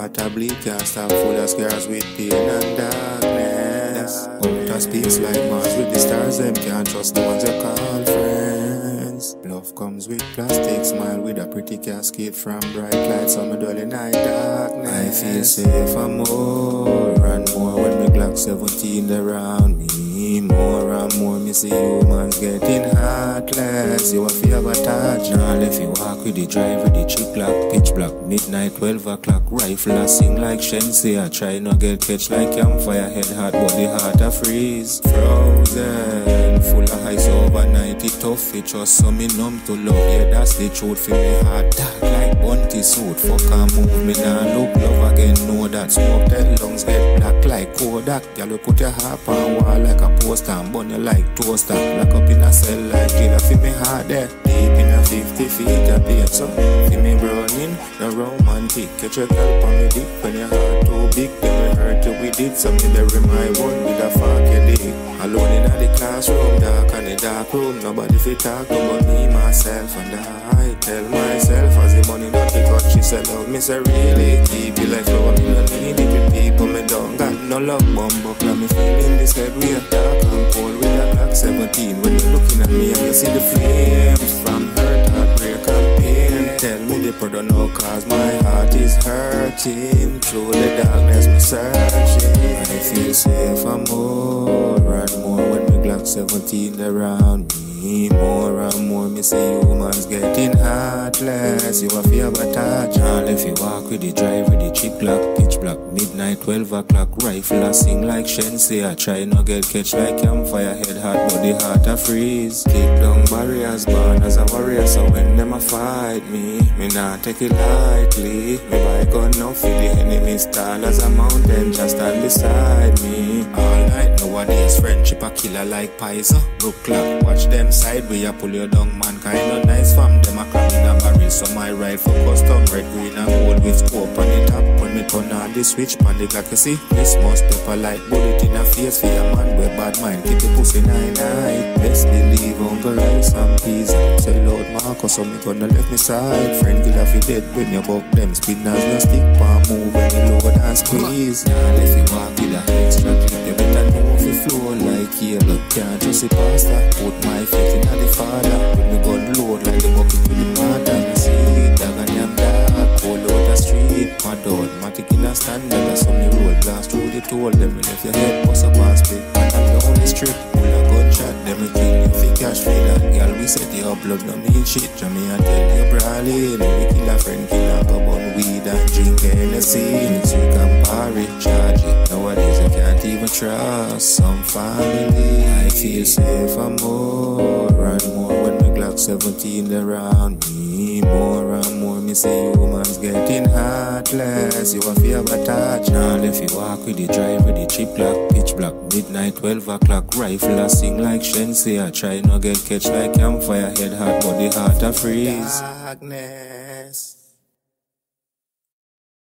heart a bleed, can't stop full of scars with pain and darkness. Out of space like Mars with the stars, them can't trust the ones you call friends. Love comes with plastic, smile with a pretty casket from bright lights, me dwell in night darkness. I feel safe and more and more when me Glock 17 around me. More and more me see humans getting heartless. You a fear a touch. Now if you walk with the drive with the chip lock, pitch black, midnight 12 o'clock, rifle a sing like Shenseea. I try not get catch like campfire, head hot, the heart a freeze. Frozen, it tough, it so me numb to love. Yeah, that's the truth for me heart dark like bunty suit. Fuck and move me now look love again. Know that smoke that lungs get black like Kodak. Girl, you put your heart on wall like a poster and burn you like toaster. Lock up in a cell like jail. Feel me heart there. Deep in a 50 feet pain. So feel me burning, no romantic. Catch your girl on me dick when your heart too big. Then we hurt you with it. So me bury my one with a fuck you dick. Alone in the classroom, dark and the dark room. Nobody fit talk about me, myself and I. Tell myself as the money not because she said love me say really keep it like flow. Me no need it people me don't got no love bumbo. Now me feeling this head we dark and cold with a Glock 17. When you looking at me and you see the flames Product no cause my heart is hurting. Through the darkness me searching. And I feel safe and more and more when me Glock 17 around me. More and more me see humans getting heartless. You a fear a touch. All if you walk with the drive with the black, midnight 12 o'clock, rifle a sing like Shenseea. I try not get catch like campfire, head hot, but the heart a freeze. Kick down barriers, born as a warrior, so when them a fight me, me not take it lightly. Me buy gun now for the enemies tall as a mountain, just stand beside me. All night nowadays, friendship a killer like Pisa. Brook clock, watch them side where you pull your down, man. Kind of nice So my rifle custom red, green and gold with scope on the top. When me turn on the switch, pan the Glock, you see. Christmas pepper like bullet in a face for your man with bad mind. Keep the pussy nine night. Best believe hunger rice and peas. Sell out Marcus, so me gonna left me side. Friend killer fi dead when you buck them. Spinners no stick palm move when you load and squeeze. Now if you walk with a flow like yellow. Can't trust the pastor. Put my faith in the father. When me gun load like the bucket with the. Me see dog and yam dark. Cold out the street. My dog, matic in a standard. That's on the road. Blast through the toll. Them me left your head bust up and split. I'm the only strip. Pull a gunshot. Them me kill you fi cash free that. Girl, we set you up. Blood no mean shit. Jamie and tell you brawling. We kill a friend. Kill a go bun weed and drink Hennessy. Even trust some family. I feel safe and more and more when me Glock 17 around me. More and more me see humans getting heartless. You a fear a touch. Now if you walk with the drive with the chip lock, pitch black, midnight 12 o'clock, rifle a sing like Shenseea. I try not get catch like campfire, head hot, but the heart a freeze. Darkness.